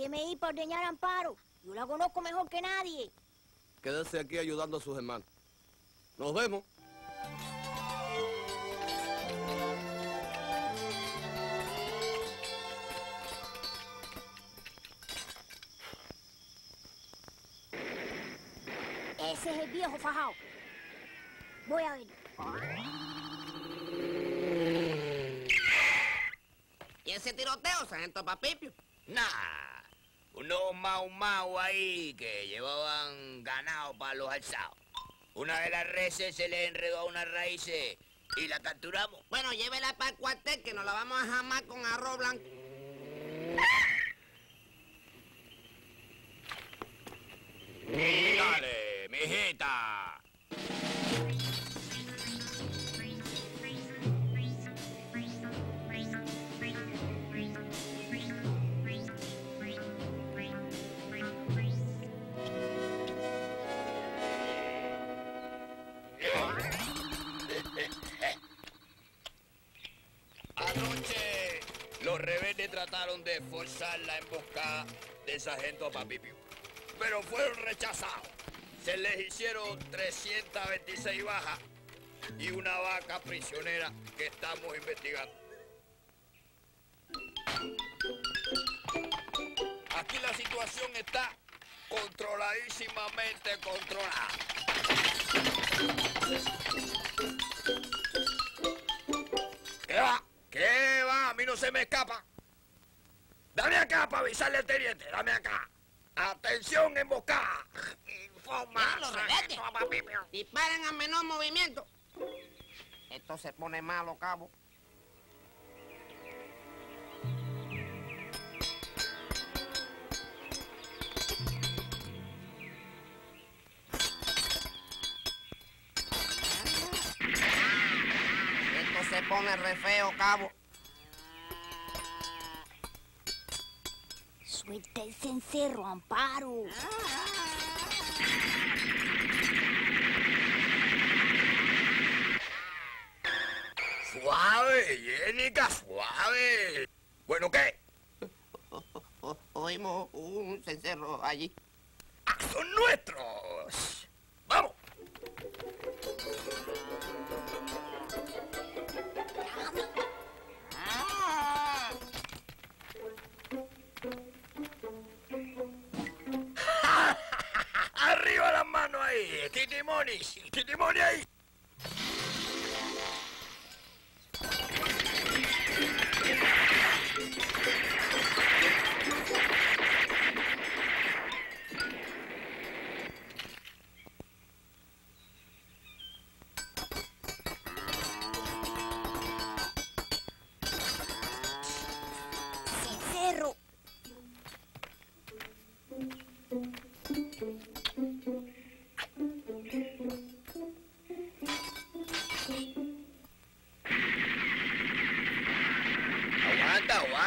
Déjeme ir para ordeñar a Amparo. Yo la conozco mejor que nadie. Quédese aquí ayudando a sus hermanos. Nos vemos. Ese es el viejo fajado. Voy a ver. ¿Y ese tiroteo, sargento Papipio? Nah, unos mau mau ahí que llevaban ganado para los alzados. Una de las reses se le enredó a unas raíces y la capturamos. Bueno, llévela para el cuartel que nos la vamos a jamar con arroz blanco. Dale, mijita. De forzar la emboscada del sargento Papipio, pero fueron rechazados. Se les hicieron 326 bajas y una vaca prisionera que estamos investigando. Aquí la situación está controladísimamente controlada. ¿Qué va? ¿Qué va? A mí no se me escapa. Dame acá para avisarle al teniente, dame acá. Atención emboscada. Informa. Disparen al menor movimiento. Esto se pone malo, cabo. Esto se pone re feo, cabo. Suelta el cencerro, Amparo. Suave, Jenica, suave. Bueno, ¿qué? O- oímos un cencerro allí. ¡Ah, son nuestros! demonios! ¡Qué demonios!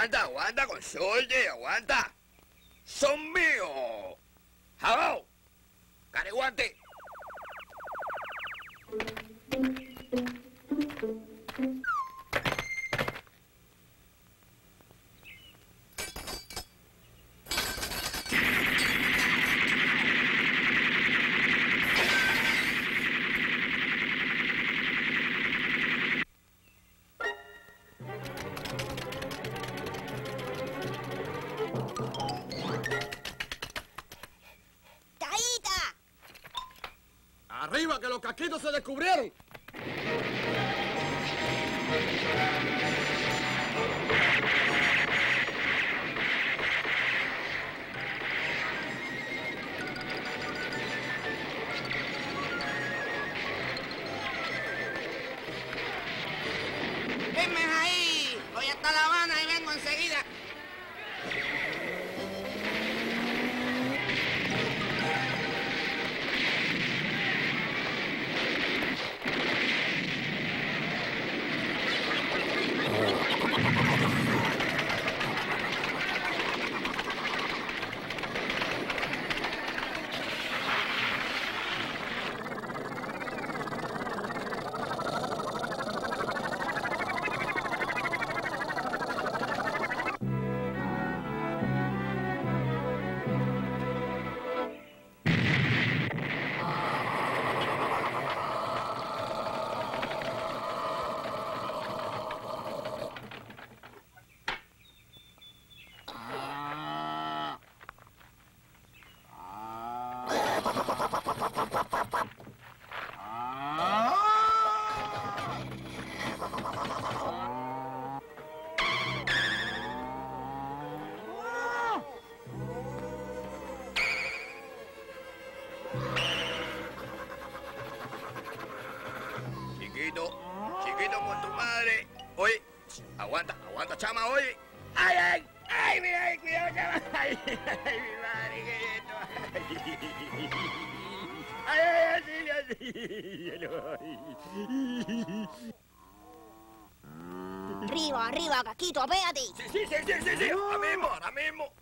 Aguanta, aguanta, consorte, aguanta. Son míos. Jabao, cariguante. Arriba, que los casquitos se descubrieron. Aguanta, aguanta, chama, oye. ¡Ay, ay! ¡Ay, mira, ay, cuidado, chama! ¡Ay, ay, mi madre, qué es esto! ¡Ay, ay, así, así! Arriba, arriba, Casquito, apéate. Sí, sí, sí, sí, sí, sí, ahora mismo, ahora mismo.